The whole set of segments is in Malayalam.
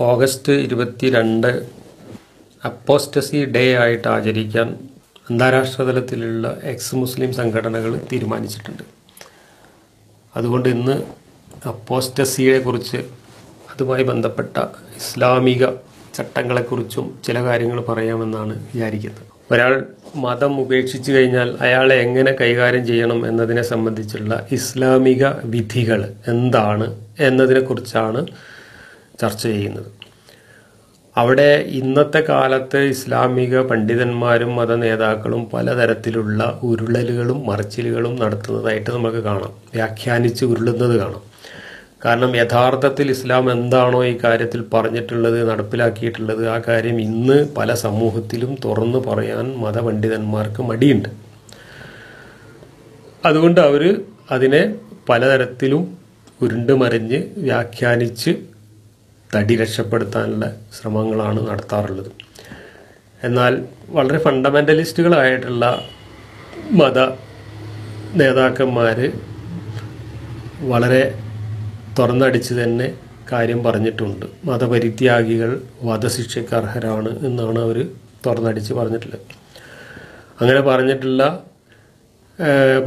ഓഗസ്റ്റ് ഇരുപത്തി രണ്ട് അപ്പോസ്റ്റസി ഡേ ആയിട്ട് ആചരിക്കാൻ അന്താരാഷ്ട്ര തലത്തിലുള്ള എക്സ് മുസ്ലിം സംഘടനകൾ തീരുമാനിച്ചിട്ടുണ്ട്. അതുകൊണ്ട് ഇന്ന് അപ്പോസ്റ്റസിയെക്കുറിച്ച് അതുമായി ബന്ധപ്പെട്ട ഇസ്ലാമിക ചട്ടങ്ങളെക്കുറിച്ചും ചില കാര്യങ്ങൾ പറയാമെന്നാണ് വിചാരിക്കുന്നത്. ഒരാൾ മതം ഉപേക്ഷിച്ചു കഴിഞ്ഞാൽ അയാളെ എങ്ങനെ കൈകാര്യം ചെയ്യണം എന്നതിനെ സംബന്ധിച്ചുള്ള ഇസ്ലാമിക വിധികൾ എന്താണ് എന്നതിനെക്കുറിച്ചാണ് ചർച്ച ചെയ്യുന്നത്. അവിടെ ഇന്നത്തെ കാലത്ത് ഇസ്ലാമിക പണ്ഡിതന്മാരും മത നേതാക്കളും പലതരത്തിലുള്ള ഉരുളലുകളും മറിച്ചിലുകളും നടത്തുന്നതായിട്ട് നമുക്ക് കാണാം. വ്യാഖ്യാനിച്ച് ഉരുളുന്നത് കാണാം. കാരണം യഥാർത്ഥത്തിൽ ഇസ്ലാം എന്താണോ ഈ കാര്യത്തിൽ പറഞ്ഞിട്ടുള്ളത് നടപ്പിലാക്കിയിട്ടുള്ളത് ആ കാര്യം ഇന്ന് പല സമൂഹത്തിലും തുറന്നു പറയാൻ മതപണ്ഡിതന്മാർക്ക് മടിയുണ്ട്. അതുകൊണ്ട് അവർ അതിനെ പലതരത്തിലും ഉരുണ്ടുമറിഞ്ഞ് വ്യാഖ്യാനിച്ച് തടി രക്ഷപ്പെടുത്താനുള്ള ശ്രമങ്ങളാണ് നടത്താറുള്ളത്. എന്നാൽ വളരെ ഫണ്ടമെന്റലിസ്റ്റുകളായിട്ടുള്ള മത നേതാക്കന്മാർ വളരെ തുറന്നടിച്ച് തന്നെ കാര്യം പറഞ്ഞിട്ടുണ്ട്. മതപരിത്യാഗികൾ വധശിക്ഷയ്ക്ക് അർഹരാണ് എന്നാണ് അവർ തുറന്നടിച്ച് പറഞ്ഞിട്ടുള്ളത്. അങ്ങനെ പറഞ്ഞിട്ടുള്ള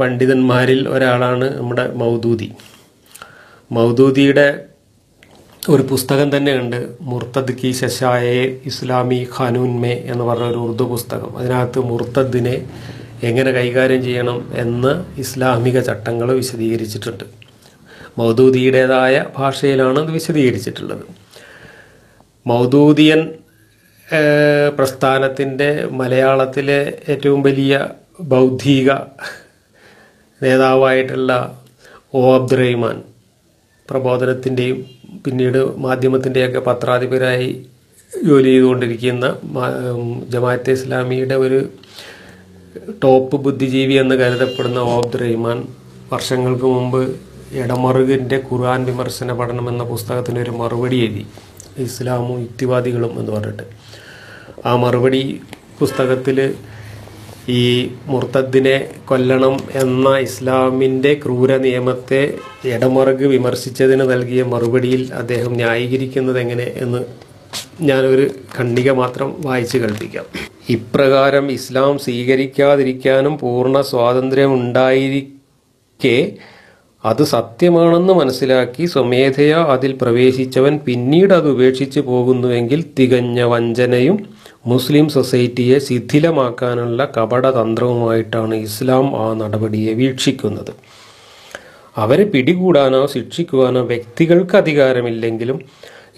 പണ്ഡിതന്മാരിൽ ഒരാളാണ് നമ്മുടെ മൗദൂദി. മൗദൂദിയുടെ ഒരു പുസ്തകം തന്നെയുണ്ട്. മുർത്തദ് കി ശശായെ ഇസ്ലാമി ഖാനൂൻ മേ എന്ന് പറഞ്ഞ ഒരു ഉറുദു പുസ്തകം. അതിനകത്ത് മുർത്തദിനെ എങ്ങനെ കൈകാര്യം ചെയ്യണം എന്ന് ഇസ്ലാമിക ചട്ടങ്ങൾ വിശദീകരിച്ചിട്ടുണ്ട്. മൗദൂദിയുടേതായ ഭാഷയിലാണ് അത് വിശദീകരിച്ചിട്ടുള്ളത്. മൗദൂദിയൻ പ്രസ്ഥാനത്തിന്റെ മലയാളത്തിലെ ഏറ്റവും വലിയ ബൗദ്ധിക നേതാവായിട്ടുള്ള ഒ അബ്ദുറഹിമാൻ പ്രബോധനത്തിന്റെയും പിന്നീട് മാധ്യമത്തിന്റെയൊക്കെ പത്രാധിപരായി ജോലി ചെയ്തുകൊണ്ടിരിക്കുന്ന ജമാഅത്തെ ഇസ്ലാമിയുടെ ഒരു ടോപ്പ് ബുദ്ധിജീവി എന്ന് കരുതപ്പെടുന്ന ഓബ്ദ് റഹ്മാൻ വർഷങ്ങൾക്ക് മുമ്പ് എടമറുകിന്റെ ഖുർആൻ വിമർശന പഠനം എന്ന പുസ്തകത്തിന് ഒരു മറുപടി എഴുതി. ഇസ്ലാമും യുക്തിവാദികളും എന്ന് പറഞ്ഞിട്ട്. ആ മറുപടി പുസ്തകത്തിൽ ഈ മുർത്തദ്ദിനെ കൊല്ലണം എന്ന ഇസ്ലാമിന്റെ ക്രൂര നിയമത്തെ ഇടമറുക് വിമർശിച്ചതിന് നൽകിയ മറുപടിയിൽ അദ്ദേഹം ന്യായീകരിക്കുന്നത് എങ്ങനെ എന്ന് ഞാനൊരു ഖണ്ഡിക മാത്രം വായിച്ച് കേൾപ്പിക്കാം. ഇപ്രകാരം ഇസ്ലാം സ്വീകരിക്കാതിരിക്കാനും പൂർണ സ്വാതന്ത്ര്യമുണ്ടായിരിക്കെ അത് സത്യമാണെന്ന് മനസ്സിലാക്കി സ്വമേധയാ അതിൽ പ്രവേശിച്ചവൻ പിന്നീട് അത് ഉപേക്ഷിച്ചു പോകുന്നുവെങ്കിൽ തികഞ്ഞ വഞ്ചനയും മുസ്ലിം സൊസൈറ്റിയെ ശിഥിലമാക്കാനുള്ള കപടതന്ത്രവുമായിട്ടാണ് ഇസ്ലാം ആ നടപടിയെ വീക്ഷിക്കുന്നത്. അവരെ പിടികൂടാനോ ശിക്ഷിക്കുവാനോ വ്യക്തികൾക്ക് അധികാരമില്ലെങ്കിലും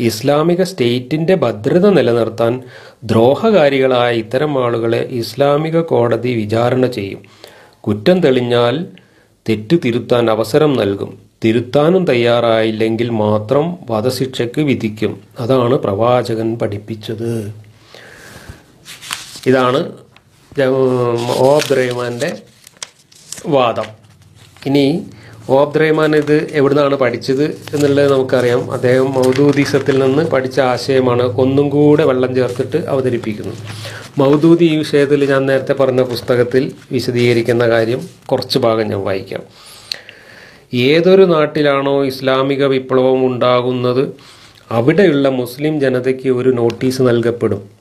ഇസ്ലാമിക സ്റ്റേറ്റിന്റെ ഭദ്രത നിലനിർത്താൻ ദ്രോഹകാരികളായ ഇത്തരം ആളുകളെ ഇസ്ലാമിക കോടതി വിചാരണ ചെയ്യും. കുറ്റം തെളിഞ്ഞാൽ തെറ്റു തിരുത്താൻ അവസരം നൽകും. തിരുത്താനും തയ്യാറായില്ലെങ്കിൽ മാത്രം വധശിക്ഷയ്ക്ക് വിധിക്കും. അതാണ് പ്രവാചകൻ പഠിപ്പിച്ചത്. ഇതാണ് ഒ വാദം. ഇനി ഒ ഇത് എവിടുന്നാണ് പഠിച്ചത് എന്നുള്ളത് നമുക്കറിയാം. അദ്ദേഹം മൗദൂദീസത്തിൽ നിന്ന് പഠിച്ച ആശയമാണ് ഒന്നും കൂടെ വെള്ളം ചേർത്തിട്ട് അവതരിപ്പിക്കുന്നത് മൗദൂദി ഈ വിഷയത്തിൽ ഞാൻ നേരത്തെ പറഞ്ഞ പുസ്തകത്തിൽ വിശദീകരിക്കുന്ന കാര്യം കുറച്ച് ഭാഗം ഞാൻ വായിക്കാം. ഏതൊരു നാട്ടിലാണോ ഇസ്ലാമിക വിപ്ലവം ഉണ്ടാകുന്നത് അവിടെയുള്ള മുസ്ലിം ജനതയ്ക്ക് ഒരു നോട്ടീസ് നൽകപ്പെടും.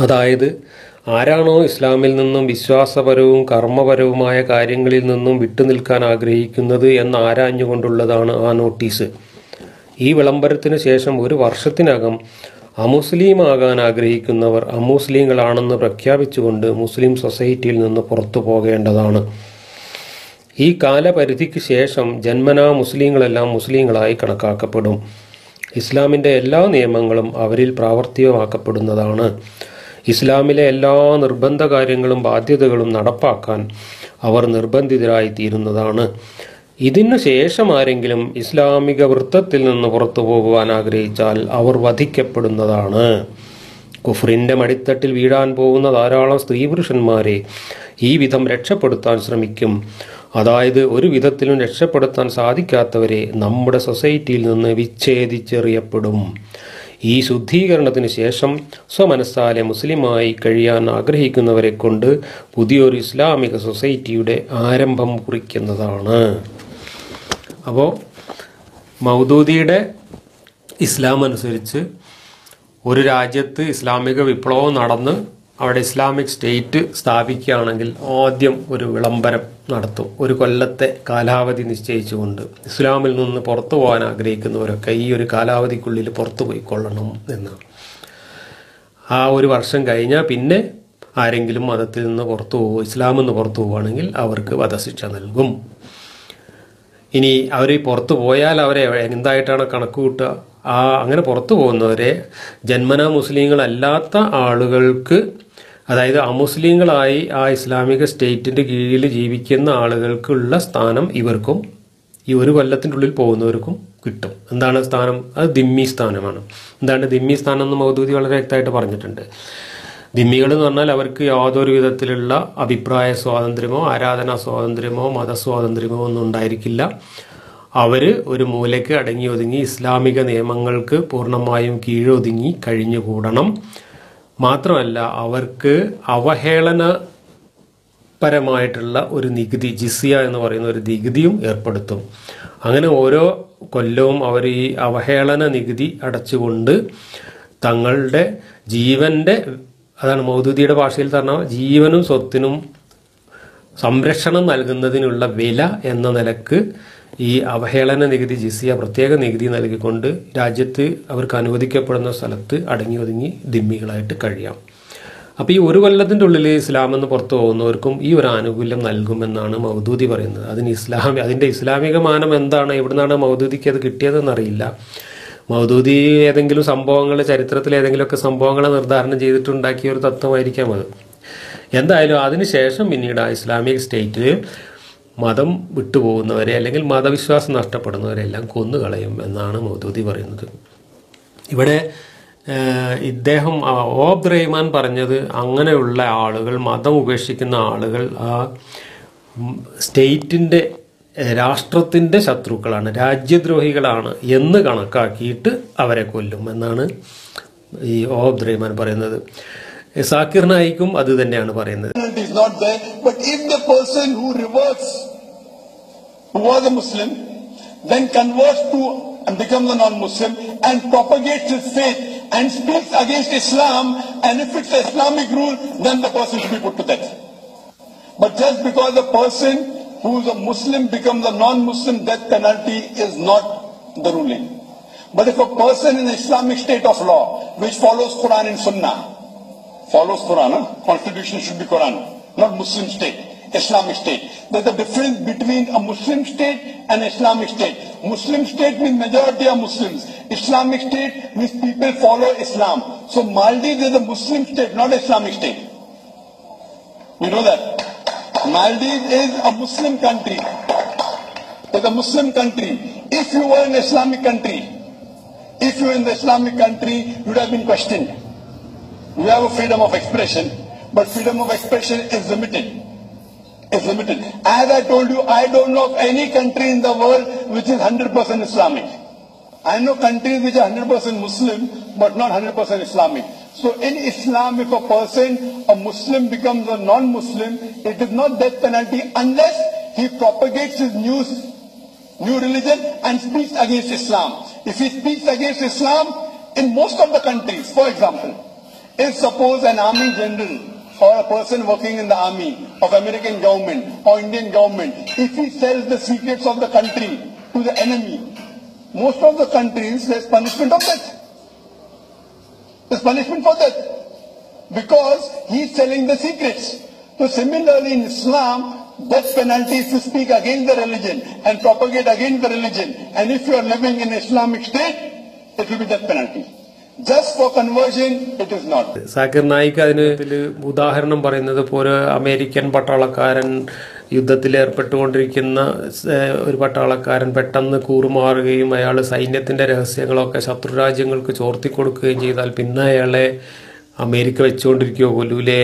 അതായത് ആരാണോ ഇസ്ലാമിൽ നിന്നും വിശ്വാസപരവും കർമ്മപരവുമായ കാര്യങ്ങളിൽ നിന്നും വിട്ടുനിൽക്കാൻ ആഗ്രഹിക്കുന്നത് എന്ന് ആരാഞ്ഞുകൊണ്ടുള്ളതാണ് ആ നോട്ടീസ്. ഈ വിളംബരത്തിന് ശേഷം ഒരു വർഷത്തിനകം അമുസ്ലിം ആകാൻ ആഗ്രഹിക്കുന്നവർ അമുസ്ലിങ്ങളാണെന്ന് പ്രഖ്യാപിച്ചുകൊണ്ട് മുസ്ലിം സൊസൈറ്റിയിൽ നിന്ന് പുറത്തു പോകേണ്ടതാണ്. ഈ കാലപരിധിക്ക് ശേഷം ജന്മനാ മുസ്ലിങ്ങളെല്ലാം മുസ്ലിങ്ങളായി കണക്കാക്കപ്പെടും. ഇസ്ലാമിന്റെ എല്ലാ നിയമങ്ങളും അവരിൽ പ്രാവർത്തികമാക്കപ്പെടുന്നതാണ്. ഇസ്ലാമിലെ എല്ലാ നിർബന്ധ കാര്യങ്ങളും ബാധ്യതകളും നടപ്പാക്കാൻ അവർ നിർബന്ധിതരായി തീരുന്നതാണ് ഇതിനു ശേഷം ആരെങ്കിലും ഇസ്ലാമിക വൃത്തത്തിൽ നിന്ന് പുറത്തു പോകുവാൻ ആഗ്രഹിച്ചാൽ അവർ വധിക്കപ്പെടുന്നതാണ്. കുഫറിന്റെ മടിത്തട്ടിൽ വീഴാൻ പോകുന്ന ധാരാളം സ്ത്രീ പുരുഷന്മാരെ ഈ വിധം രക്ഷപ്പെടുത്താൻ ശ്രമിക്കും. അതായത് ഒരു വിധത്തിലും രക്ഷപ്പെടുത്താൻ സാധിക്കാത്തവരെ നമ്മുടെ സൊസൈറ്റിയിൽ നിന്ന് വിച്ഛേദിച്ചെറിയപ്പെടും. ഈ ശുദ്ധീകരണത്തിന് ശേഷം സ്വമനസ്സാലെ മുസ്ലിമായി കഴിയാൻ ആഗ്രഹിക്കുന്നവരെ കൊണ്ട് പുതിയൊരു ഇസ്ലാമിക സൊസൈറ്റിയുടെ ആരംഭം കുറിക്കുന്നതാണ്. അപ്പോൾ മൗദൂദിയുടെ ഇസ്ലാം അനുസരിച്ച് ഒരു രാജ്യത്ത് ഇസ്ലാമിക വിപ്ലവം നടന്ന് അവിടെ ഇസ്ലാമിക് സ്റ്റേറ്റ് സ്ഥാപിക്കുകയാണെങ്കിൽ ആദ്യം ഒരു വിളംബരം. നടത്തും. ഒരു കൊല്ലത്തെ കാലാവധി നിശ്ചയിച്ചുകൊണ്ട് ഇസ്ലാമിൽ നിന്ന് പുറത്തു പോകാൻ ആഗ്രഹിക്കുന്നവരൊക്കെ ഈ ഒരു കാലാവധിക്കുള്ളിൽ പുറത്തു പോയിക്കൊള്ളണം എന്നാണ്. ആ ഒരു വർഷം കഴിഞ്ഞാൽ പിന്നെ ആരെങ്കിലും മതത്തിൽ നിന്ന് പുറത്തു പോകും ഇസ്ലാമിൽ നിന്ന് പുറത്തു പോവുകയാണെങ്കിൽ അവർക്ക് വധശിക്ഷ നൽകും. ഇനി അവർ പുറത്തു പോയാൽ അവരെ എന്തായിട്ടാണ് കണക്ക് കൂട്ടുക? ആ അങ്ങനെ പുറത്തു പോകുന്നവരെ ജന്മന മുസ്ലിങ്ങളല്ലാത്ത ആളുകൾക്ക് അതായത് അമുസ്ലിങ്ങളായി ആ ഇസ്ലാമിക സ്റ്റേറ്റിന്റെ കീഴിൽ ജീവിക്കുന്ന ആളുകൾക്കുള്ള സ്ഥാനം ഇവർക്കും ഈ ഒരു കൊല്ലത്തിന്റെ ഉള്ളിൽ പോകുന്നവർക്കും കിട്ടും. എന്താണ് സ്ഥാനം? അത് ദിമ്മി സ്ഥാനമാണ്. എന്താണ് ദിമ്മി സ്ഥാനം എന്ന് മൗദൂദി വളരെ വ്യക്തമായിട്ട് പറഞ്ഞിട്ടുണ്ട്. ദിമ്മികൾ എന്ന് പറഞ്ഞാൽ അവർക്ക് യാതൊരു വിധത്തിലുള്ള അഭിപ്രായ സ്വാതന്ത്ര്യമോ ആരാധനാ സ്വാതന്ത്ര്യമോ മതസ്വാതന്ത്ര്യമോ ഒന്നും ഉണ്ടായിരിക്കില്ല. അവർ ഒരു മൂലയ്ക്ക് അടങ്ങി ഒതുങ്ങി ഇസ്ലാമിക നിയമങ്ങൾക്ക് പൂർണമായും കീഴൊതുങ്ങി കഴിഞ്ഞുകൂടണം. മാത്രമല്ല അവർക്ക് അവഹേളന പരമായിട്ടുള്ള ഒരു നികുതി ജിസിയ എന്ന് പറയുന്ന ഒരു നികുതിയും ഏർപ്പെടുത്തും. അങ്ങനെ ഓരോ കൊല്ലവും അവർ ഈ അവഹേളന നികുതി അടച്ചുകൊണ്ട് തങ്ങളുടെ ജീവന്റെ അതാണ് മൗദൂദിയുടെ ഭാഷയിൽ പറഞ്ഞാൽ ജീവനും സ്വത്തിനും സംരക്ഷണം നൽകുന്നതിനുള്ള വില എന്ന നിലയ്ക്ക് ഈ അവഹേളന നികുതി ജിസിയ പ്രത്യേക നികുതി നൽകിക്കൊണ്ട് രാജ്യത്ത് അവർക്ക് അനുവദിക്കപ്പെടുന്ന സ്ഥലത്ത് അടങ്ങി ഒതുങ്ങി ദിമ്മികളായിട്ട് കഴിയാം. അപ്പോൾ ഈ ഒരു കൊല്ലത്തിന്റെ ഉള്ളിൽ ഇസ്ലാം എന്ന് പുറത്തു പോകുന്നവർക്കും ഈ ഒരു ആനുകൂല്യം നൽകുമെന്നാണ് മൗദൂദി പറയുന്നത്. അതിന് ഇസ്ലാമി അതിന്റെ ഇസ്ലാമിക മാനം എന്താണ്? എവിടുന്നാണ് മൗദൂദിക്ക് അത് കിട്ടിയതെന്നറിയില്ല മൗദൂദി ഏതെങ്കിലും സംഭവങ്ങൾ ചരിത്രത്തിൽ ഏതെങ്കിലുമൊക്കെ സംഭവങ്ങൾ നിർദ്ധാരണം ചെയ്തിട്ടുണ്ടാക്കിയ ഒരു തത്വമായിരിക്കാം അത്. എന്തായാലും അതിനുശേഷം പിന്നീട് ആ ഇസ്ലാമിക് സ്റ്റേറ്റിൽ മതം വിട്ടുപോകുന്നവരെ അല്ലെങ്കിൽ മതവിശ്വാസം നഷ്ടപ്പെടുന്നവരെല്ലാം കൊന്നുകളയും എന്നാണ് മൗദൂദി പറയുന്നത്. ഇവിടെ ഇദ്ദേഹം ഓബ് റഹ്മാൻ പറഞ്ഞത് അങ്ങനെയുള്ള ആളുകൾ മതം ഉപേക്ഷിക്കുന്ന ആളുകൾ ആ സ്റ്റേറ്റിന്റെ രാഷ്ട്രത്തിന്റെ ശത്രുക്കളാണ് രാജ്യദ്രോഹികളാണ് എന്ന് കണക്കാക്കിയിട്ട് അവരെ കൊല്ലും എന്നാണ് ഈ ഓബ് റഹ്മാൻ പറയുന്നത്. സാക്കിർ നായിക്കും അത് തന്നെയാണ് പറയുന്നത് penalty is not there. But if the person who reverts, who was a Muslim, then converts to and becomes a non-Muslim and propagates his faith and speaks against Islam, and if it's Islamic rule, then the person should be put to death. But just because a person who is a Muslim becomes a non-Muslim, death penalty is not the ruling. But if a person in the Islamic state of law, which follows Quran and Sunnah, follows Quran, huh? constitution should be Quran, not Muslim state, Islamic state. There's a difference between a Muslim state and Islamic state. Muslim state means majority are Muslims. Islamic state means people follow Islam. So Maldives is a Muslim state, not Islamic state. You know that. Maldives is a Muslim country. It's a Muslim country. If you were an Islamic country, if you were in the Islamic country, you would have been questioned. We have freedom of expression, but freedom of expression is limited. Is limited. As I told you, I don't know of any country in the world which is 100% Islamic. I know countries which are 100% Muslim, but not 100% Islamic. So in Islam, if a person, a Muslim becomes a non-Muslim, it is not death penalty unless he propagates his news, new religion and speaks against Islam. If he speaks against Islam, in most of the countries, for example, if suppose an army general or a person working in the army of American government or Indian government, if he sells the secrets of the country to the enemy, most of the countries there's punishment of death. There's punishment for death because he's selling the secrets. So similarly in Islam, death penalty is to speak against the religion and propagate against the religion. And if you are living in Islamic state, it will be death penalty. Zakir Naik അതിന് ഉദാഹരണം പറയുന്നത് പോലെ അമേരിക്കൻ പട്ടാളക്കാരൻ യുദ്ധത്തിൽ ഏർപ്പെട്ടുകൊണ്ടിരിക്കുന്ന ഒരു പട്ടാളക്കാരൻ പെട്ടെന്ന് കൂറുമാറുകയും അയാൾ സൈന്യത്തിന്റെ രഹസ്യങ്ങളൊക്കെ ശത്രു രാജ്യങ്ങൾക്ക് ചോർത്തി കൊടുക്കുകയും ചെയ്താൽ പിന്നെ അയാളെ അമേരിക്ക വെച്ചുകൊണ്ടിരിക്കുകയോ കൊല്ലൂലേ?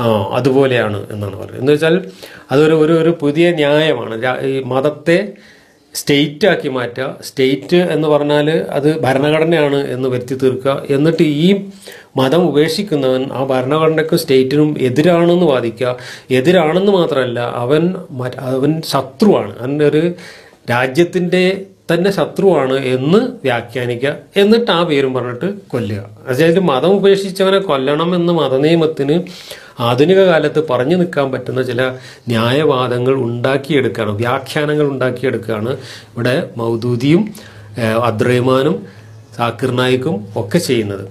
ആ അതുപോലെയാണ് എന്നാണ് പറയുന്നത്. എന്ന് വെച്ചാൽ അതൊരു ഒരു പുതിയ ന്യായമാണ്. ഈ മതത്തെ സ്റ്റേറ്റ് ആക്കി മാറ്റുക. സ്റ്റേറ്റ് എന്ന് പറഞ്ഞാൽ അത് ഭരണഘടനയാണ് എന്ന് വരുത്തി തീർക്കുക. എന്നിട്ട് ഈ മതം ഉപേക്ഷിക്കുന്നവൻ ആ ഭരണഘടനയ്ക്കും സ്റ്റേറ്റിനും എതിരാണെന്ന് വാദിക്കുക. എതിരാണെന്ന് മാത്രമല്ല അവൻ അവൻ ശത്രുവാണ്. അവൻ ഒരു രാജ്യത്തിന്റെ തന്നെ ശത്രുവാണ് എന്ന് വ്യാഖ്യാനിക്കുക. എന്നിട്ട് ആ പേരും പറഞ്ഞിട്ട് കൊല്ലുക. അതായത് മതം ഉപേക്ഷിച്ചവനെ കൊല്ലണം എന്ന് മതനിയമത്തിന് ആധുനിക കാലത്ത് പറഞ്ഞു നിൽക്കാൻ പറ്റുന്ന ചില ന്യായവാദങ്ങൾ ഉണ്ടാക്കിയെടുക്കുകയാണ് വ്യാഖ്യാനങ്ങൾ ഉണ്ടാക്കിയെടുക്കുകയാണ് ഇവിടെ മൗദൂദിയും അദ്രഹ്മാനും സാക്കിർ നായിക്കും ഒക്കെ ചെയ്യുന്നത്.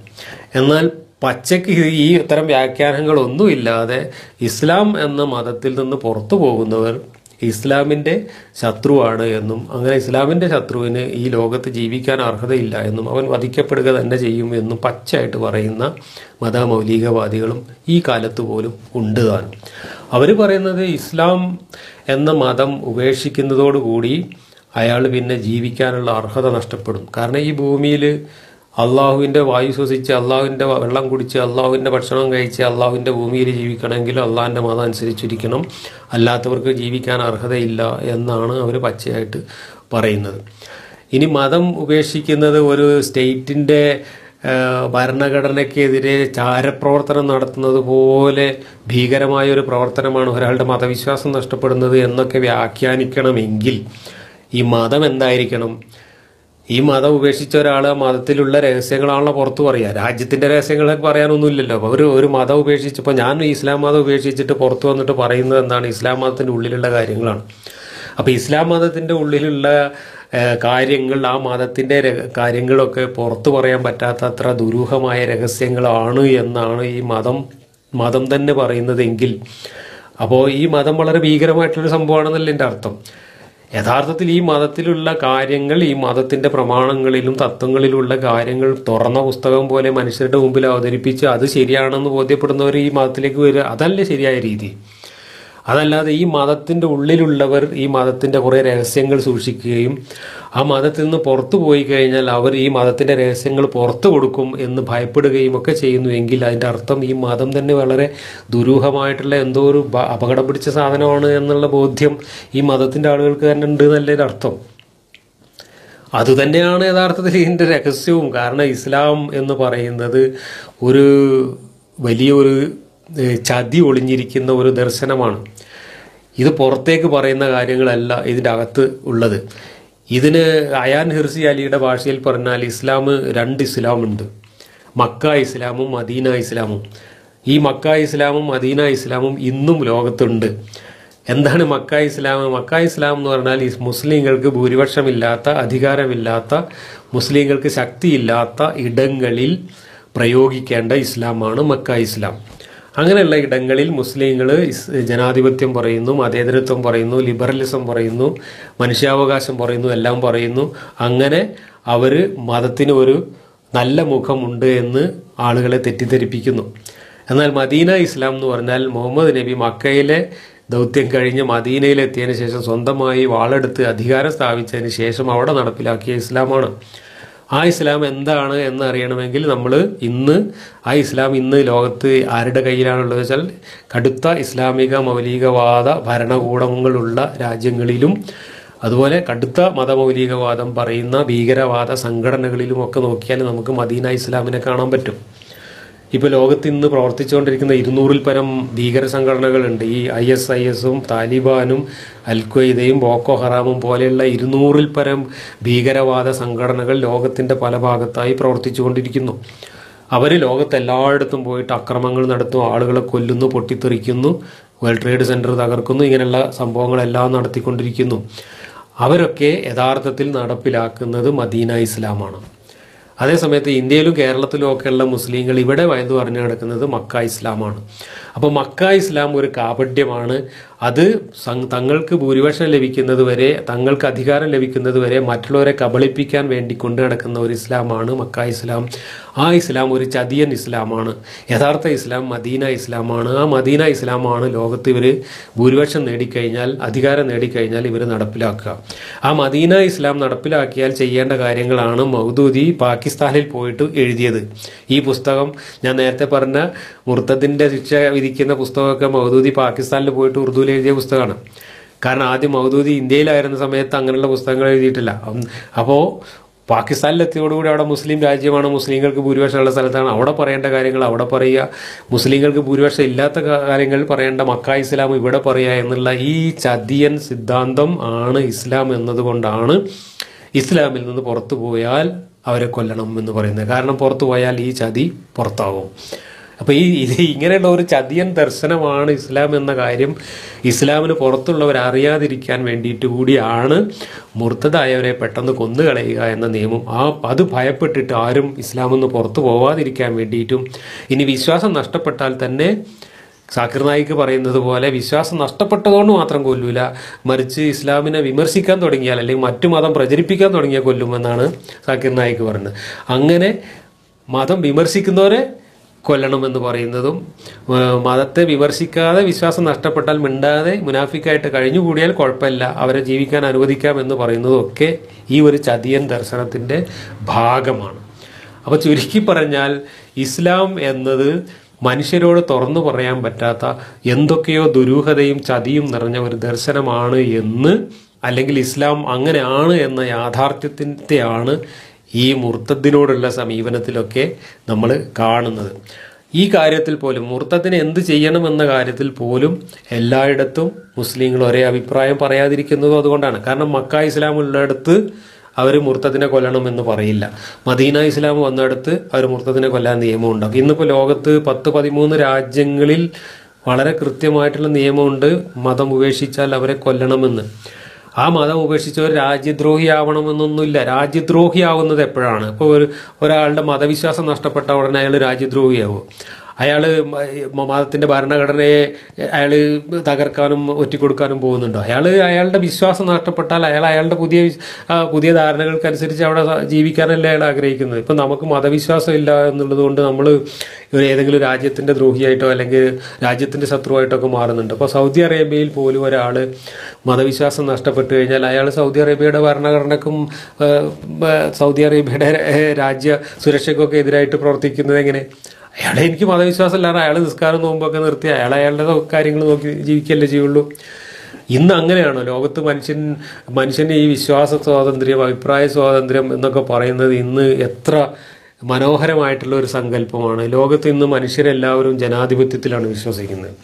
എന്നാൽ പച്ചയ്ക്ക് ഈ ഇത്തരം വ്യാഖ്യാനങ്ങളൊന്നുമില്ലാതെ ഇസ്ലാം എന്ന മതത്തിൽ നിന്ന് പുറത്തു പോകുന്നവർ ഇസ്ലാമിന്റെ ശത്രുവാണ് എന്നും അങ്ങനെ ഇസ്ലാമിന്റെ ശത്രുവിന് ഈ ലോകത്ത് ജീവിക്കാൻ അർഹതയില്ല എന്നും അവൻ വധിക്കപ്പെടുക തന്നെ ചെയ്യും എന്നും പച്ചയായിട്ട് പറയുന്ന മതമൗലികവാദികളും ഈ കാലത്ത് പോലും ഉണ്ട് താനും അവർ പറയുന്നത് ഇസ്ലാം എന്ന മതം ഉപേക്ഷിക്കുന്നതോടുകൂടി അയാൾ പിന്നെ ജീവിക്കാനുള്ള അർഹത നഷ്ടപ്പെടും. കാരണം ഈ ഭൂമിയിൽ അള്ളാഹുവിന്റെ വായു ശ്വസിച്ച് അള്ളാഹുവിന്റെ വെള്ളം കുടിച്ച് അള്ളാഹുവിന്റെ ഭക്ഷണം കഴിച്ച് അള്ളാഹുവിന്റെ ഭൂമിയിൽ ജീവിക്കണമെങ്കിൽ അള്ളാഹിന്റെ മതം അനുസരിച്ചിരിക്കണം. അല്ലാത്തവർക്ക് ജീവിക്കാൻ അർഹതയില്ല എന്നാണ് അവർ പച്ചയായിട്ട് പറയുന്നത്. ഇനി മതം ഉപേക്ഷിക്കുന്നത് ഒരു സ്റ്റേറ്റിന്റെ ഭരണഘടനയ്ക്കെതിരെ ചാരപ്രവർത്തനം നടത്തുന്നത് പോലെ ഭീകരമായ ഒരു പ്രവർത്തനമാണ് ഒരാളുടെ മതവിശ്വാസം നഷ്ടപ്പെടുന്നത് എന്നൊക്കെ വ്യാഖ്യാനിക്കണമെങ്കിൽ ഈ മതം എന്തായിരിക്കണം? ഈ മതം ഉപേക്ഷിച്ച ഒരാൾ മതത്തിലുള്ള രഹസ്യങ്ങളാണല്ലോ പുറത്തു പറയുക. രാജ്യത്തിന്റെ രഹസ്യങ്ങളൊക്കെ പറയാനൊന്നുമില്ലല്ലോ. അപ്പോൾ ഒരു ഒരു മതം ഉപേക്ഷിച്ചപ്പോൾ ഞാൻ ഇസ്ലാം മതം ഉപേക്ഷിച്ചിട്ട് പുറത്തു വന്നിട്ട് പറയുന്നത് എന്താണ്? ഇസ്ലാം മതത്തിന്റെ ഉള്ളിലുള്ള കാര്യങ്ങളാണ്. അപ്പോൾ ഇസ്ലാം മതത്തിന്റെ ഉള്ളിലുള്ള കാര്യങ്ങൾ ആ മതത്തിന്റെ കാര്യങ്ങളൊക്കെ പുറത്തു പറയാൻ പറ്റാത്ത അത്ര ദുരൂഹമായ രഹസ്യങ്ങളാണ് എന്നാണ് ഈ മതം മതം തന്നെ പറയുന്നതെങ്കിൽ. അപ്പോൾ ഈ മതം വളരെ ഭീകരമായിട്ടുള്ളൊരു സംഭവമാണെന്നല്ല എന്റെ അർത്ഥം. യഥാർത്ഥത്തിൽ ഈ മതത്തിലുള്ള കാര്യങ്ങൾ ഈ മതത്തിന്റെ പ്രമാണങ്ങളിലും തത്വങ്ങളിലുള്ള കാര്യങ്ങൾ തുറന്ന പുസ്തകം പോലെ മനുഷ്യരുടെ മുമ്പിൽ അവതരിപ്പിച്ച് അത് ശരിയാണെന്ന് ബോധ്യപ്പെടുന്നവർ ഈ മതത്തിലേക്ക് വരിക അതല്ലേ ശരിയായ രീതി. അതല്ലാതെ ഈ മതത്തിന്റെ ഉള്ളിലുള്ളവർ ഈ മതത്തിന്റെ കുറേ രഹസ്യങ്ങൾ സൂക്ഷിക്കുകയും ആ മതത്തിൽ നിന്ന് പുറത്തു പോയി കഴിഞ്ഞാൽ അവർ ഈ മതത്തിന്റെ രഹസ്യങ്ങൾ പുറത്തു കൊടുക്കും എന്ന് ഭയപ്പെടുകയും ഒക്കെ ചെയ്യുന്നുവെങ്കിൽ അതിന്റെ അർത്ഥം ഈ മതം തന്നെ വളരെ ദുരൂഹമായിട്ടുള്ള എന്തോ ഒരു അപകടം പിടിച്ച സാധനമാണ് എന്നുള്ള ബോധ്യം ഈ മതത്തിന്റെ ആളുകൾക്ക് തന്നെ ഉണ്ട് എന്നല്ലേ അർത്ഥം. അതുതന്നെയാണ് യഥാർത്ഥത്തിൽ ഇതിന്റെ രഹസ്യവും. കാരണം ഇസ്ലാം എന്ന് പറയുന്നത് ഒരു വലിയൊരു ചതി ഒളിഞ്ഞിരിക്കുന്ന ഒരു ദർശനമാണ്. ഇത് പുറത്തേക്ക് പറയുന്ന കാര്യങ്ങളല്ല ഇതിന്റെ അകത്ത് ഉള്ളത്. ഇതിന് അയാൻ ഹിർസി അലിയുടെ ഭാഷയിൽ പറഞ്ഞാൽ ഇസ്ലാം രണ്ട് ഇസ്ലാമുണ്ട്. മക്ക ഇസ്ലാമും മദീന ഇസ്ലാമും. ഈ മക്ക ഇസ്ലാമും മദീന ഇസ്ലാമും ഇന്നും ലോകത്തുണ്ട്. എന്താണ് മക്ക ഇസ്ലാം മക്ക ഇസ്ലാം എന്ന് പറഞ്ഞാൽ ഈ മുസ്ലിങ്ങൾക്ക് ഭൂരിപക്ഷമില്ലാത്ത അധികാരമില്ലാത്ത മുസ്ലിങ്ങൾക്ക് ശക്തിയില്ലാത്ത ഇടങ്ങളിൽ പ്രയോഗിക്കേണ്ട ഇസ്ലാമാണ് മക്ക ഇസ്ലാം. അങ്ങനെയുള്ള ഇടങ്ങളിൽ മുസ്ലിങ്ങൾ ജനാധിപത്യം പറയുന്നു മതേതരത്വം പറയുന്നു ലിബറലിസം പറയുന്നു മനുഷ്യാവകാശം പറയുന്നു എല്ലാം പറയുന്നു. അങ്ങനെ അവർ മതത്തിന് ഒരു നല്ല മുഖമുണ്ട് എന്ന് ആളുകളെ തെറ്റിദ്ധരിപ്പിക്കുന്നു. എന്നാൽ മദീന ഇസ്ലാം എന്ന് പറഞ്ഞാൽ മുഹമ്മദ് നബി മക്കയിലെ ദൗത്യം കഴിഞ്ഞ് മദീനയിലെത്തിയതിനു ശേഷം സ്വന്തമായി വാളെടുത്ത് അധികാരം സ്ഥാപിച്ചതിന് ശേഷം അവിടെ നടപ്പിലാക്കിയ ഇസ്ലാമാണ്. ആ ഇസ്ലാം എന്താണ് എന്ന് അറിയണമെങ്കിൽ നമ്മൾ ഇന്ന് ആ ഇസ്ലാം ഇന്ന് ലോകത്ത് ആരുടെ കയ്യിലാണുള്ളത് വെച്ചാൽ കടുത്ത ഇസ്ലാമിക മൗലികവാദ ഭരണകൂടങ്ങളുള്ള രാജ്യങ്ങളിലും അതുപോലെ കടുത്ത മതമൗലികവാദം പറയുന്ന ഭീകരവാദ സംഘടനകളിലും ഒക്കെ നോക്കിയാൽ നമുക്ക് മദീന ഇസ്ലാമിനെ കാണാൻ പറ്റും. ഇപ്പോൾ ലോകത്ത് ഇന്ന് പ്രവർത്തിച്ചുകൊണ്ടിരിക്കുന്ന ഇരുന്നൂറിൽ പരം ഭീകര സംഘടനകളുണ്ട് ഈ ഐ എസ് ഐ എസും താലിബാനും അൽ ഖ്വയ്ദയും ബോക്കോ ഹറാമും പോലെയുള്ള ഇരുന്നൂറിൽ പരം ഭീകരവാദ സംഘടനകൾ ലോകത്തിന്റെ പല ഭാഗത്തായി പ്രവർത്തിച്ചുകൊണ്ടിരിക്കുന്നു. അവർ ലോകത്ത് എല്ലായിടത്തും പോയിട്ട് അക്രമങ്ങൾ നടത്തും ആളുകളെ കൊല്ലുന്നു പൊട്ടിത്തെറിക്കുന്നു വേൾഡ് ട്രേഡ് സെന്റർ തകർക്കുന്നു ഇങ്ങനെയുള്ള സംഭവങ്ങളെല്ലാം നടത്തിക്കൊണ്ടിരിക്കുന്നു. അവരൊക്കെ യഥാർത്ഥത്തിൽ നടപ്പിലാക്കുന്നത് മദീന ഇസ്ലാമാണ്. അതേസമയത്ത് ഇന്ത്യയിലും കേരളത്തിലും ഒക്കെയുള്ള മുസ്ലിങ്ങൾ ഇവിടെ വയതു പറഞ്ഞു കിടക്കുന്നത് മക്ക ഇസ്ലാമാണ്. അപ്പോൾ മക്ക ഇസ്ലാം ഒരു കാപഢ്യമാണ്. അത് തങ്ങൾക്ക് ഭൂരിപക്ഷം ലഭിക്കുന്നത് വരെ തങ്ങൾക്ക് അധികാരം ലഭിക്കുന്നത് വരെ മറ്റുള്ളവരെ കബളിപ്പിക്കാൻ വേണ്ടി കൊണ്ടു നടക്കുന്ന ഒരു ഇസ്ലാമാണ് മക്ക ഇസ്ലാം. ആ ഇസ്ലാം ഒരു ചതിയൻ ഇസ്ലാമാണ്. യഥാർത്ഥ ഇസ്ലാം മദീന ഇസ്ലാമാണ്. ആ മദീന ഇസ്ലാമാണ് ലോകത്ത് ഇവർ ഭൂരിപക്ഷം നേടിക്കഴിഞ്ഞാൽ അധികാരം നേടിക്കഴിഞ്ഞാൽ ഇവർ നടപ്പിലാക്കുക. ആ മദീന ഇസ്ലാം നടപ്പിലാക്കിയാൽ ചെയ്യേണ്ട കാര്യങ്ങളാണ് മൗദൂദി പാകിസ്ഥാനിൽ പോയിട്ട് എഴുതിയത്. ഈ പുസ്തകം ഞാൻ നേരത്തെ പറഞ്ഞ മുർത്തദിന്റെ ശിക്ഷ വിധിക്കുന്ന പുസ്തകമൊക്കെ മൗദൂദി പാകിസ്ഥാനിൽ പോയിട്ട് ഉറുദുവിൽ എഴുതിയ പുസ്തകമാണ്. കാരണം ആദ്യം മൗദൂദി ഇന്ത്യയിലായിരുന്ന സമയത്ത് അങ്ങനെയുള്ള പുസ്തകങ്ങൾ എഴുതിയിട്ടില്ല. അപ്പോൾ പാകിസ്ഥാനിലെത്തിയോടുകൂടി അവിടെ മുസ്ലിം രാജ്യമാണ് മുസ്ലിങ്ങൾക്ക് ഭൂരിപക്ഷമുള്ള സ്ഥലത്താണ്. അവിടെ പറയേണ്ട കാര്യങ്ങൾ അവിടെ പറയുക. മുസ്ലിങ്ങൾക്ക് ഭൂരിപക്ഷം ഇല്ലാത്ത കാര്യങ്ങൾ പറയേണ്ട മക്ക ഇസ്ലാം ഇവിടെ പറയുക എന്നുള്ള ഈ ചതിയൻ സിദ്ധാന്തം ആണ് ഇസ്ലാം എന്നതുകൊണ്ടാണ് ഇസ്ലാമിൽ നിന്ന് പുറത്തു പോയാൽ അവരെ കൊല്ലണം എന്ന് പറയുന്നത്. കാരണം പുറത്തു പോയാൽ ഈ ചതി പുറത്താവും. അപ്പൊ ഈ ഇങ്ങനെയുള്ള ഒരു ചതിയൻ ദർശനമാണ് ഇസ്ലാം എന്ന കാര്യം ഇസ്ലാമിന് പുറത്തുള്ളവർ അറിയാതിരിക്കാൻ വേണ്ടിയിട്ട് കൂടിയാണ് മുർത്തതായവരെ പെട്ടെന്ന് കൊന്നുകളയുക എന്ന നിയമം. ആ അത് ഭയപ്പെട്ടിട്ട് ആരും ഇസ്ലാമിൽ നിന്ന് പുറത്തു പോവാതിരിക്കാൻ വേണ്ടിയിട്ടും ഇനി വിശ്വാസം നഷ്ടപ്പെട്ടാൽ തന്നെ സാക്കിർ നായിക്ക് പറയുന്നത് പോലെ വിശ്വാസം നഷ്ടപ്പെട്ടതുകൊണ്ട് മാത്രം കൊല്ലൂല. മറിച്ച് ഇസ്ലാമിനെ വിമർശിക്കാൻ തുടങ്ങിയാൽ അല്ലെങ്കിൽ മറ്റു മതം പ്രചരിപ്പിക്കാൻ തുടങ്ങിയാൽ കൊല്ലുമെന്നാണ് സാക്കിർ നായിക്ക് പറയുന്നത്. അങ്ങനെ മതം വിമർശിക്കുന്നവരെ കൊല്ലണമെന്ന് പറയുന്നതും മതത്തെ വിമർശിക്കാതെ വിശ്വാസം നഷ്ടപ്പെട്ടാൽ മിണ്ടാതെ മുനാഫിക്കായിട്ട് കഴിഞ്ഞുകൂടിയാൽ കുഴപ്പമില്ല. അവരെ ജീവിക്കാൻ അനുവദിക്കാം എന്ന് പറയുന്നതും ഒക്കെ ഈ ഒരു ചതിയൻ ദർശനത്തിന്റെ ഭാഗമാണ്. അപ്പോൾ ചുരുക്കി പറഞ്ഞാൽ ഇസ്ലാം എന്നത് മനുഷ്യരോട് തുറന്നു പറയാൻ പറ്റാത്ത എന്തൊക്കെയോ ദുരൂഹതയും ചതിയും നിറഞ്ഞ ഒരു ദർശനമാണ് എന്ന് അല്ലെങ്കിൽ ഇസ്ലാം അങ്ങനെയാണ് എന്ന യാഥാർത്ഥ്യത്തിന്റെയാണ് ഈ മുർത്തത്തിനോടുള്ള സമീപനത്തിലൊക്കെ നമ്മൾ കാണുന്നത്. ഈ കാര്യത്തിൽ പോലും മുഹൂർത്തത്തിന് എന്ത് ചെയ്യണമെന്ന കാര്യത്തിൽ പോലും എല്ലായിടത്തും മുസ്ലിങ്ങൾ ഒരേ അഭിപ്രായം പറയാതിരിക്കുന്നതും അതുകൊണ്ടാണ്. കാരണം മക്ക ഇസ്ലാം ഉള്ളിടത്ത് അവർ കൊല്ലണം കൊല്ലണമെന്ന് പറയില്ല. മദീന ഇസ്ലാം വന്നിടത്ത് അവർ മുഹൂർത്തത്തിനെ കൊല്ലാൻ നിയമം ഉണ്ടാക്കും. ഇന്നിപ്പോൾ ലോകത്ത് പത്ത് പതിമൂന്ന് രാജ്യങ്ങളിൽ വളരെ കൃത്യമായിട്ടുള്ള നിയമമുണ്ട്. മതം ഉപേക്ഷിച്ചാൽ അവരെ കൊല്ലണമെന്ന്. ആ മതം ഉപേക്ഷിച്ചവർ രാജ്യദ്രോഹിയാവണമെന്നൊന്നുമില്ല. രാജ്യദ്രോഹിയാവുന്നത് എപ്പോഴാണ്? ഇപ്പോൾ ഒരു ഒരാളുടെ മതവിശ്വാസം നഷ്ടപ്പെട്ട ഉടനെ അയാൾ രാജ്യദ്രോഹിയാവും. അയാൾ മതത്തിന്റെ ഭരണഘടനയെ അയാൾ തകർക്കാനും ഒറ്റിക്കൊടുക്കാനും പോകുന്നുണ്ടോ? അയാൾ അയാളുടെ വിശ്വാസം നഷ്ടപ്പെട്ടാൽ അയാൾ അയാളുടെ പുതിയ പുതിയ ധാരണകൾക്കനുസരിച്ച് അവിടെ ജീവിക്കാനല്ലേ അയാൾ ആഗ്രഹിക്കുന്നത്? ഇപ്പം നമുക്ക് മതവിശ്വാസം ഇല്ല എന്നുള്ളത് കൊണ്ട് നമ്മൾ ഏതെങ്കിലും രാജ്യത്തിന്റെ ദ്രോഹിയായിട്ടോ അല്ലെങ്കിൽ രാജ്യത്തിന്റെ ശത്രുവായിട്ടോ ഒക്കെ മാറുന്നുണ്ട്. അപ്പോൾ സൗദി അറേബ്യയിൽ പോലും ഒരാൾ മതവിശ്വാസം നഷ്ടപ്പെട്ടു കഴിഞ്ഞാൽ അയാൾ സൗദി അറേബ്യയുടെ ഭരണഘടനക്കും സൗദി അറേബ്യയുടെ രാജ്യ സുരക്ഷയ്ക്കൊക്കെ എതിരായിട്ട് പ്രവർത്തിക്കുന്നത് എങ്ങനെ? അയാളെ എനിക്ക് മതവിശ്വാസം ഇല്ലാതെ അയാൾ നിസ്കാരം നോമ്പൊക്കെ നിർത്തി അയാൾ അയാളുടെ കാര്യങ്ങൾ നോക്കി ജീവിക്കല്ലേ ചെയ്യുള്ളൂ. ഇന്ന് അങ്ങനെയാണോ? ലോകത്ത് മനുഷ്യൻ മനുഷ്യന്റെ ഈ വിശ്വാസ സ്വാതന്ത്ര്യം അഭിപ്രായ സ്വാതന്ത്ര്യം എന്നൊക്കെ പറയുന്നത് ഇന്ന് എത്ര മനോഹരമായിട്ടുള്ള ഒരു സങ്കല്പമാണ്. ലോകത്ത് ഇന്ന് മനുഷ്യരെല്ലാവരും ജനാധിപത്യത്തിലാണ് വിശ്വസിക്കുന്നത്.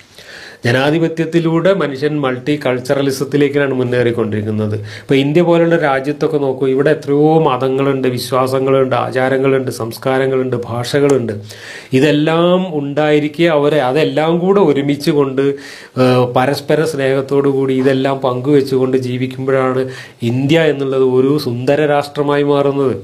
ജനാധിപത്യത്തിലൂടെ മനുഷ്യൻ മൾട്ടി കൾച്ചറലിസത്തിലേക്കാണ് മുന്നേറിക്കൊണ്ടിരിക്കുന്നത്. ഇപ്പോൾ ഇന്ത്യ പോലുള്ള രാജ്യത്തൊക്കെ നോക്കൂ ഇവിടെ എത്രയോ മതങ്ങളുണ്ട് വിശ്വാസങ്ങളുണ്ട് ആചാരങ്ങളുണ്ട് സംസ്കാരങ്ങളുണ്ട് ഭാഷകളുണ്ട്. ഇതെല്ലാം ഉണ്ടായിരിക്കെ അവരെ അതെല്ലാം കൂടെ ഒരുമിച്ച് കൊണ്ട് പരസ്പര സ്നേഹത്തോടു കൂടി ഇതെല്ലാം പങ്കുവെച്ചുകൊണ്ട് ജീവിക്കുമ്പോഴാണ് ഇന്ത്യ എന്നുള്ളത് ഒരു സുന്ദര രാഷ്ട്രമായി മാറുന്നത്.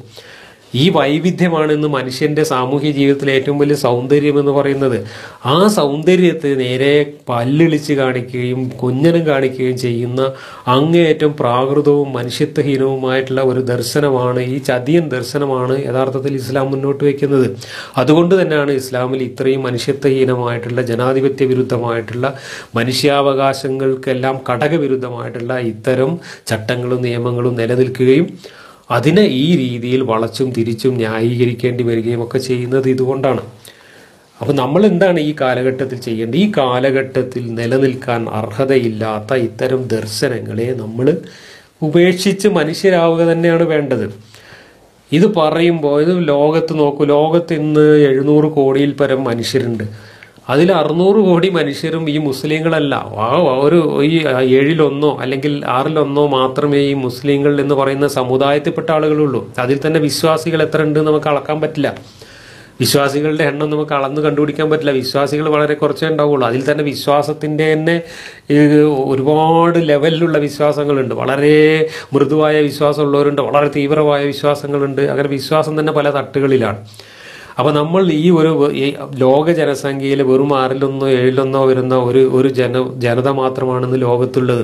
ഈ വൈവിധ്യമാണ് ഇന്ന് മനുഷ്യന്റെ സാമൂഹ്യ ജീവിതത്തിലെ ഏറ്റവും വലിയ സൗന്ദര്യം എന്ന് പറയുന്നത്. ആ സൗന്ദര്യത്തെ നേരെ പല്ലിളിച്ച് കാണിക്കുകയും കുഞ്ഞനും കാണിക്കുകയും ചെയ്യുന്ന അങ്ങേയറ്റം പ്രാകൃതവും മനുഷ്യത്വഹീനവുമായിട്ടുള്ള ഒരു ദർശനമാണ് ഈ ചതിയൻ ദർശനമാണ് യഥാർത്ഥത്തിൽ ഇസ്ലാം മുന്നോട്ട് വയ്ക്കുന്നത്. അതുകൊണ്ട് തന്നെയാണ് ഇസ്ലാമിൽ ഇത്രയും മനുഷ്യത്വഹീനമായിട്ടുള്ള ജനാധിപത്യ വിരുദ്ധമായിട്ടുള്ള മനുഷ്യാവകാശങ്ങൾക്കെല്ലാം ഘടകവിരുദ്ധമായിട്ടുള്ള ഇത്തരം ചട്ടങ്ങളും നിയമങ്ങളും നിലനിൽക്കുകയും അതിനെ ഈ രീതിയിൽ വളച്ചും തിരിച്ചും ന്യായീകരിക്കേണ്ടി വരികയും ഒക്കെ ചെയ്യുന്നത് ഇതുകൊണ്ടാണ്. അപ്പോൾ നമ്മൾ എന്താണ് ഈ കാലഘട്ടത്തിൽ ചെയ്യേണ്ടത്? ഈ കാലഘട്ടത്തിൽ നിലനിൽക്കാൻ അർഹതയില്ലാത്ത ഇത്തരം ദർശനങ്ങളെ നമ്മൾ ഉപേക്ഷിച്ച് മനുഷ്യരാവുക തന്നെയാണ് വേണ്ടത്. ഇത് പറയുമ്പോൾ ഇത് ലോകത്ത് നോക്കൂ ലോകത്ത് ഇന്ന് എഴുന്നൂറ് കോടിയിൽ പരം മനുഷ്യരുണ്ട്. അതിൽ അറുന്നൂറ് കോടി മനുഷ്യരും ഈ മുസ്ലിങ്ങളല്ല. ഒരു ഈ ഏഴിലൊന്നോ അല്ലെങ്കിൽ ആറിലൊന്നോ മാത്രമേ ഈ മുസ്ലിങ്ങൾ എന്ന് പറയുന്ന സമുദായത്തിൽപ്പെട്ട ആളുകളുള്ളൂ. അതിൽ തന്നെ വിശ്വാസികൾ എത്ര ഉണ്ട് നമുക്ക് അളക്കാൻ പറ്റില്ല. വിശ്വാസികളുടെ എണ്ണം നമുക്ക് അളന്ന് കണ്ടുപിടിക്കാൻ പറ്റില്ല. വിശ്വാസികൾ വളരെ കുറച്ചേ ഉണ്ടാവുള്ളൂ. അതിൽ തന്നെ വിശ്വാസത്തിന്റെ തന്നെ ഒരുപാട് ലെവലിലുള്ള വിശ്വാസങ്ങളുണ്ട്. വളരെ മൃദുവായ വിശ്വാസമുള്ളവരുണ്ട്. വളരെ തീവ്രമായ വിശ്വാസങ്ങളുണ്ട്. അങ്ങനെ വിശ്വാസം തന്നെ പല തട്ടുകളിലാണ്. അപ്പോൾ നമ്മൾ ഈ ഒരു ലോക ജനസംഖ്യയിൽ വെറും ആറിലൊന്നോ ഏഴിലൊന്നോ വരുന്ന ഒരു ഒരു ജന ജനത മാത്രമാണെന്ന് ലോകത്തുള്ളത്.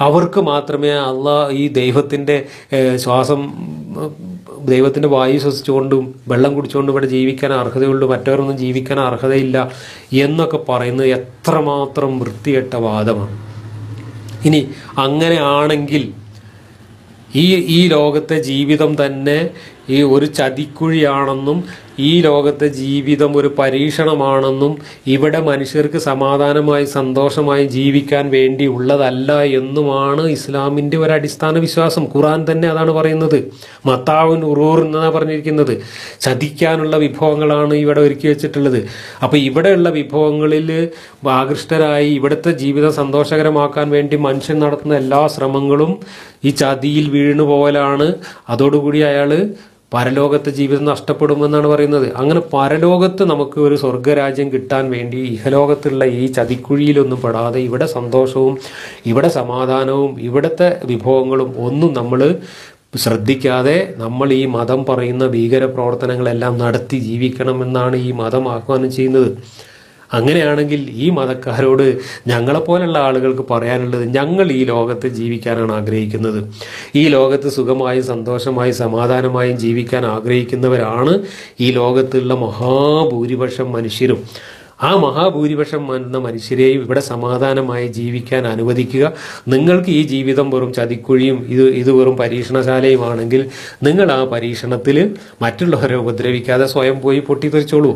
അവർക്ക് മാത്രമേ അല്ല ഈ ദൈവത്തിന്റെ ശ്വാസം ദൈവത്തിന്റെ വായു ശ്വസിച്ചുകൊണ്ടും വെള്ളം കുടിച്ചുകൊണ്ടും ഇവിടെ ജീവിക്കാൻ അർഹതയുള്ളൂ മറ്റവരൊന്നും ജീവിക്കാൻ അർഹതയില്ല എന്നൊക്കെ പറയുന്നത് എത്രമാത്രം വൃത്തികെട്ട വാദമാണ്. ഇനി അങ്ങനെയാണെങ്കിൽ ഈ ഈ ലോകത്തെ ജീവിതം തന്നെ ഈ ഒരു ചതിക്കുഴിയാണെന്നും ഈ ലോകത്തെ ജീവിതം ഒരു പരീക്ഷണമാണെന്നും ഇവിടെ മനുഷ്യർക്ക് സമാധാനമായി സന്തോഷമായി ജീവിക്കാൻ വേണ്ടി ഉള്ളതല്ല എന്നുമാണ് ഇസ്ലാമിന്റെ ഒരു അടിസ്ഥാന വിശ്വാസം. ഖുറാൻ തന്നെ അതാണ് പറയുന്നത്. മത്താവുൻ ഉറൂർ എന്നാണ് പറഞ്ഞിരിക്കുന്നത്. ചതിക്കാനുള്ള വിഭവങ്ങളാണ് ഇവിടെ ഒരുക്കി വെച്ചിട്ടുള്ളത്. അപ്പോൾ ഇവിടെയുള്ള വിഭവങ്ങളിൽ ആകൃഷ്ടരായി ഇവിടുത്തെ ജീവിതം സന്തോഷകരമാക്കാൻ വേണ്ടി മനുഷ്യൻ നടത്തുന്ന എല്ലാ ശ്രമങ്ങളും ഈ ചതിയിൽ വീണു പോകലാണ് അതോടുകൂടി അയാൾ പരലോകത്തെ ജീവിതം നഷ്ടപ്പെടുമെന്നാണ് പറയുന്നത്. അങ്ങനെ പരലോകത്ത് നമുക്ക് ഒരു സ്വർഗരാജ്യം കിട്ടാൻ വേണ്ടി ഇഹലോകത്തുള്ള ഈ ചതിക്കുഴിയിലൊന്നും പെടാതെ ഇവിടെ സന്തോഷവും ഇവിടെ സമാധാനവും ഇവിടുത്തെ വിഭവങ്ങളും ഒന്നും നമ്മൾ ശ്രദ്ധിക്കാതെ നമ്മൾ ഈ മതം പറയുന്ന ഭീകര പ്രവർത്തനങ്ങളെല്ലാം നടത്തി ജീവിക്കണമെന്നാണ് ഈ മതം ആഹ്വാനം ചെയ്യുന്നത്. അങ്ങനെയാണെങ്കിൽ ഈ മതക്കാരോട് ഞങ്ങളെപ്പോലുള്ള ആളുകൾക്ക് പറയാനുള്ളത് ഞങ്ങൾ ഈ ലോകത്ത് ജീവിക്കാനാണ് ആഗ്രഹിക്കുന്നത്. ഈ ലോകത്ത് സുഖമായും സന്തോഷമായും സമാധാനമായും ജീവിക്കാൻ ആഗ്രഹിക്കുന്നവരാണ് ഈ ലോകത്തുള്ള മഹാഭൂരിപക്ഷം മനുഷ്യരും. ആ മഹാഭൂരിപക്ഷം വന്ന മനുഷ്യരെയും ഇവിടെ സമാധാനമായി ജീവിക്കാൻ അനുവദിക്കുക. നിങ്ങൾക്ക് ഈ ജീവിതം വെറും ചതിക്കുഴിയും ഇത് ഇത് വെറും പരീക്ഷണശാലയുമാണെങ്കിൽ നിങ്ങൾ ആ പരീക്ഷണത്തിൽ മറ്റുള്ളവരെ ഉപദ്രവിക്കാതെ സ്വയം പോയി പൊട്ടിത്തെറിച്ചോളൂ.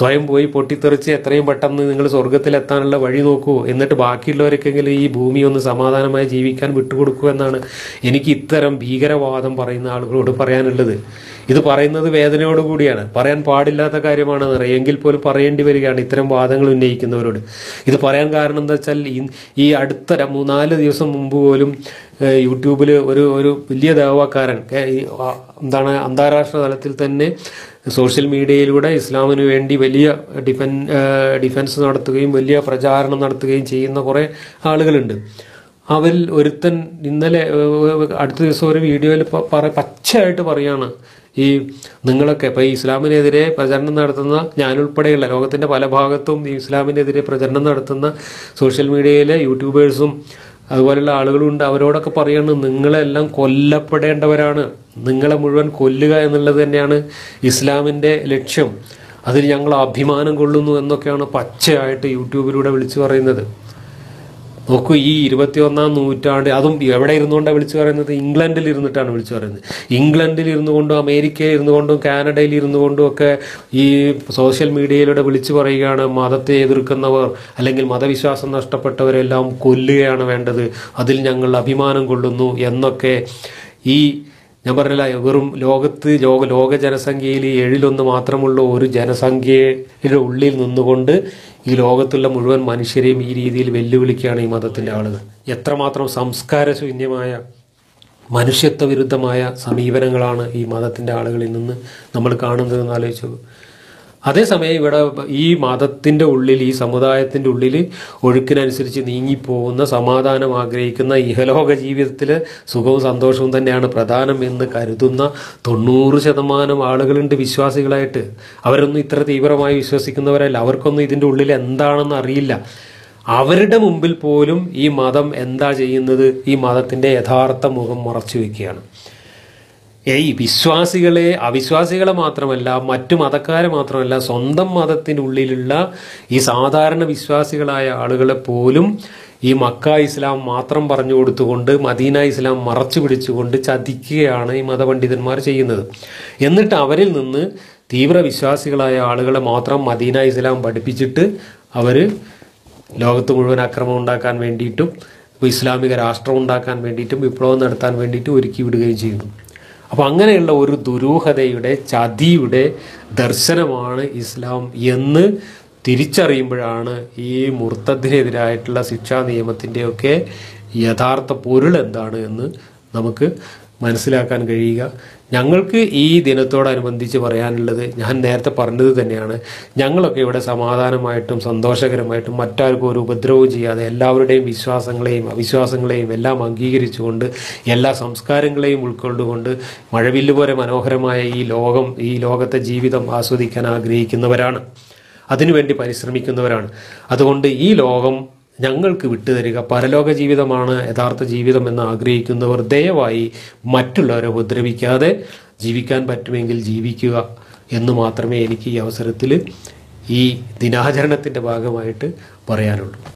സ്വയം പോയി പൊട്ടിത്തെറിച്ച് എത്രയും പെട്ടെന്ന് നിങ്ങൾ സ്വർഗത്തിലെത്താനുള്ള വഴി നോക്കൂ. എന്നിട്ട് ബാക്കിയുള്ളവർക്കെങ്കിലും ഈ ഭൂമി ഒന്ന് സമാധാനമായി ജീവിക്കാൻ വിട്ടുകൊടുക്കൂ എന്നാണ് എനിക്ക് ഇത്തരം ഭീകരവാദം പറയുന്ന ആളുകളോട് പറയാനുള്ളത്. ഇത് പറയുന്നത് വേദനയോടുകൂടിയാണ് പറയാൻ പാടില്ലാത്ത കാര്യമാണ് എങ്കിൽ പോലും പറയേണ്ടി വരികയാണ് ഇത്തരം വാദങ്ങൾ ഉന്നയിക്കുന്നവരോട്. ഇത് പറയാൻ കാരണം എന്താ വെച്ചാൽ ഈ- അടുത്ത മൂന്നാൽ ദിവസം മുമ്പ് പോലും യൂട്യൂബിൽ ഒരു ഒരു വലിയ ദേവാക്കാരൻ എന്താണ് അന്താരാഷ്ട്ര തലത്തിൽ തന്നെ സോഷ്യൽ മീഡിയയിലൂടെ ഇസ്ലാമിന് വേണ്ടി വലിയ ഡിഫൻ ഡിഫൻസ് നടത്തുകയും വലിയ പ്രചാരണം നടത്തുകയും ചെയ്യുന്ന കുറേ ആളുകളുണ്ട്. അവരിൽ ഒരുത്തൻ ഇന്നലെ അടുത്ത ദിവസം ഒരു വീഡിയോയിൽ പച്ചയായിട്ട് പറയാണ്. ഈ നിങ്ങളൊക്കെ ഇപ്പോൾ ഈ ഇസ്ലാമിനെതിരെ പ്രചരണം നടത്തുന്ന ഞാനുൾപ്പെടെയുള്ള ലോകത്തിന്റെ പല ഭാഗത്തും ഈ ഇസ്ലാമിനെതിരെ പ്രചരണം നടത്തുന്ന സോഷ്യൽ മീഡിയയിലെ യൂട്യൂബേഴ്സും അതുപോലെയുള്ള ആളുകളും ഉണ്ട് അവരോടൊക്കെ പറയാണ് നിങ്ങളെല്ലാം കൊല്ലപ്പെടേണ്ടവരാണ്. നിങ്ങളെ മുഴുവൻ കൊല്ലുക എന്നുള്ളത് തന്നെയാണ് ഇസ്ലാമിന്റെ ലക്ഷ്യം. അതിൽ ഞങ്ങൾ അഭിമാനം കൊള്ളുന്നു എന്നൊക്കെയാണ് പച്ചയായിട്ട് യൂട്യൂബിലൂടെ വിളിച്ചു പറയുന്നത്. നോക്കൂ ഈ ഇരുപത്തിയൊന്നാം നൂറ്റാണ്ട് അതും എവിടെ ഇരുന്നുകൊണ്ടാണ് വിളിച്ചു പറയുന്നത്? ഇംഗ്ലണ്ടിൽ ഇരുന്നിട്ടാണ് വിളിച്ചു പറയുന്നത്. ഇംഗ്ലണ്ടിൽ ഇരുന്നു കൊണ്ടും അമേരിക്കയിൽ ഇരുന്നു കൊണ്ടും കാനഡയിൽ ഇരുന്നു കൊണ്ടും ഒക്കെ ഈ സോഷ്യൽ മീഡിയയിലൂടെ വിളിച്ചു പറയുകയാണ് മതത്തെ എതിർക്കുന്നവർ അല്ലെങ്കിൽ മതവിശ്വാസം നഷ്ടപ്പെട്ടവരെല്ലാം കൊല്ലുകയാണ് വേണ്ടത്. അതിൽ ഞങ്ങൾ അഭിമാനം കൊള്ളുന്നു എന്നൊക്കെ ഈ ഞാൻ പറഞ്ഞില്ല വെറും ലോകത്ത് ലോക ലോക ജനസംഖ്യയിൽ ഏഴിലൊന്ന് മാത്രമുള്ള ഒരു ജനസംഖ്യയുടെ ഉള്ളിൽ നിന്നുകൊണ്ട് ഈ ലോകത്തുള്ള മുഴുവൻ മനുഷ്യരെയും ഈ രീതിയിൽ വെല്ലുവിളിക്കുകയാണ് ഈ മതത്തിന്റെ ആളുകൾ. എത്രമാത്രം സംസ്കാരശൂന്യമായ മനുഷ്യത്വ വിരുദ്ധമായ സമീപനങ്ങളാണ് ഈ മതത്തിന്റെ ആളുകളിൽ നിന്ന് നമ്മൾ കാണുന്നതെന്ന് ആലോചിച്ചു അതേസമയം ഇവിടെ ഈ മതത്തിന്റെ ഉള്ളിൽ ഈ സമുദായത്തിന്റെ ഉള്ളിൽ ഒഴുക്കിനനുസരിച്ച് നീങ്ങിപ്പോകുന്ന സമാധാനം ആഗ്രഹിക്കുന്ന ഇഹലോക ജീവിതത്തിൽ സുഖവും സന്തോഷവും തന്നെയാണ് പ്രധാനം എന്ന് കരുതുന്ന തൊണ്ണൂറ് ശതമാനം ആളുകളുണ്ട് വിശ്വാസികളായിട്ട്. അവരൊന്നും ഇത്ര തീവ്രമായി വിശ്വസിക്കുന്നവരല്ല. അവർക്കൊന്നും ഇതിന്റെ ഉള്ളിൽ എന്താണെന്ന് അറിയില്ല. അവരുടെ മുമ്പിൽ പോലും ഈ മതം എന്താ ചെയ്യുന്നത്? ഈ മതത്തിന്റെ യഥാർത്ഥ മുഖം മറച്ചു വെക്കുകയാണ്. ഈ വിശ്വാസികളെ അവിശ്വാസികളെ മാത്രമല്ല മറ്റു മതക്കാരെ മാത്രമല്ല സ്വന്തം മതത്തിനുള്ളിലുള്ള ഈ സാധാരണ വിശ്വാസികളായ ആളുകളെ പോലും ഈ മക്ക ഇസ്ലാം മാത്രം പറഞ്ഞു കൊടുത്തുകൊണ്ട് മദീന ഇസ്ലാം മറച്ചു പിടിച്ചുകൊണ്ട് ചതിക്കുകയാണ് ഈ മതപണ്ഡിതന്മാർ ചെയ്യുന്നത്. എന്നിട്ട് അവരിൽ നിന്ന് തീവ്ര വിശ്വാസികളായ ആളുകളെ മാത്രം മദീന ഇസ്ലാം പഠിപ്പിച്ചിട്ട് അവർ ലോകത്ത് മുഴുവൻ അക്രമം ഉണ്ടാക്കാൻ വേണ്ടിയിട്ടും ഇസ്ലാമിക രാഷ്ട്രം ഉണ്ടാക്കാൻ വേണ്ടിയിട്ടും വിപ്ലവം നടത്താൻ വേണ്ടിയിട്ടും ഒരുക്കി വിടുകയും ചെയ്യുന്നു. അപ്പോൾ അങ്ങനെയുള്ള ഒരു ദുരൂഹതയുടെ ചതിയുടെ ദർശനമാണ് ഇസ്ലാം എന്ന് തിരിച്ചറിയുമ്പോഴാണ് ഈ മുർത്തത്തിനെതിരായിട്ടുള്ള ശിക്ഷാ നിയമത്തിന്റെയൊക്കെ യഥാർത്ഥ പൊരുൾ എന്താണ് എന്ന് നമുക്ക് മനസ്സിലാക്കാൻ കഴിയുക. ഞങ്ങൾക്ക് ഈ ദിനത്തോടനുബന്ധിച്ച് പറയാനുള്ളത് ഞാൻ നേരത്തെ പറഞ്ഞത് തന്നെയാണ്. ഞങ്ങളൊക്കെ ഇവിടെ സമാധാനമായിട്ടും സന്തോഷകരമായിട്ടും മറ്റാർക്കും ഒരു ഉപദ്രവവും ചെയ്യാതെ എല്ലാവരുടെയും വിശ്വാസങ്ങളെയും അവിശ്വാസങ്ങളെയും എല്ലാം അംഗീകരിച്ചുകൊണ്ട് എല്ലാ സംസ്കാരങ്ങളെയും ഉൾക്കൊണ്ടുകൊണ്ട് മഴവില്ല് പോലെ മനോഹരമായ ഈ ലോകം ഈ ലോകത്തെ ജീവിതം ആസ്വദിക്കാൻ ആഗ്രഹിക്കുന്നവരാണ്. അതിനുവേണ്ടി പരിശ്രമിക്കുന്നവരാണ്. അതുകൊണ്ട് ഈ ലോകം ഞങ്ങൾക്ക് വിട്ടുതരിക. പരലോക ജീവിതമാണ് യഥാർത്ഥ ജീവിതം എന്ന് ആഗ്രഹിക്കുന്നവർ ദയവായി മറ്റുള്ളവരെ ഉപദ്രവിക്കാതെ ജീവിക്കാൻ പറ്റുമെങ്കിൽ ജീവിക്കുക എന്ന് മാത്രമേ എനിക്ക് ഈ അവസരത്തിൽ ഈ ദിനാചരണത്തിന്റെ ഭാഗമായിട്ട് പറയാനുള്ളൂ.